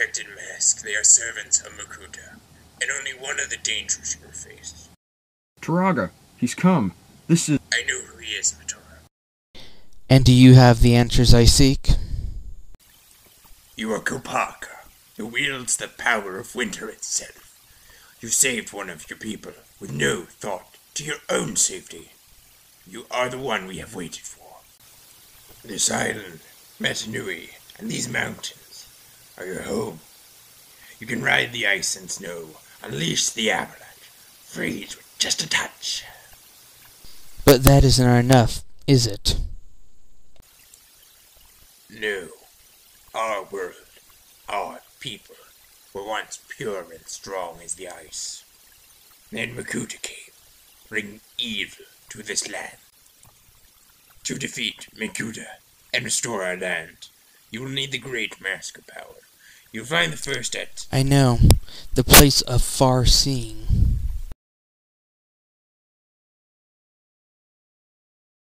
infected mask. They are servants of Makuta, and only one of the dangers you will face. Turaga, he's come. This is. I know who he is, Matoro. And do you have the answers I seek? You are Kopaka, who wields the power of winter itself. You saved one of your people with no thought to your own safety. You are the one we have waited for. This island, Mata Nui, and these mountains are your home. You can ride the ice and snow, unleash the avalanche, freeze with just a touch. But that isn't enough, is it? No. Our world, our people, were once pure and strong as the ice. Then Makuta came, bringing evil to this land. To defeat Makuta and restore our land, you will need the great mask of power. You'll find the first at I know. The place of far seeing.